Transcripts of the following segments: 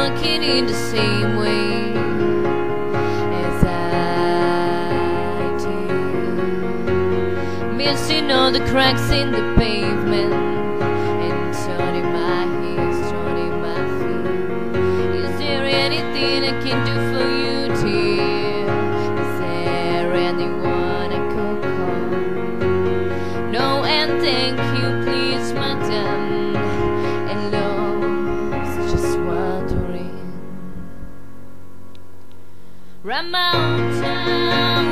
walking in the same way as I do. Missing all the cracks in the pavement and turning my head, turning my feet. Is there anything I can do for you, dear? Is there anyone I could call? No, and thank you, Run mountain,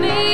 memories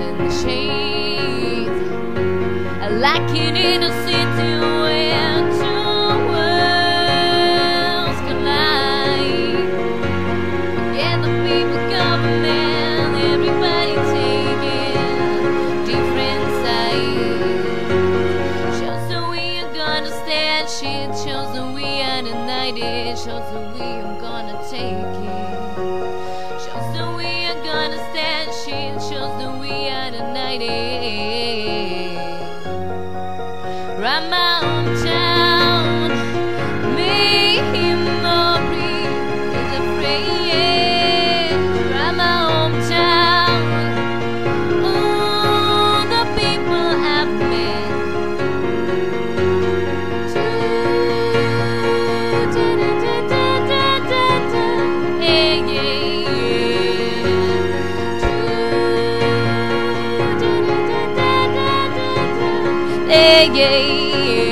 shorts and shades. I like it in a city where two worlds collide. Yeah, the people, government, everybody taking different sides. Shows that we are gonna stand shit. Shows that we are united. Shows that we are gonna take it. Run mountain, yeah, yeah.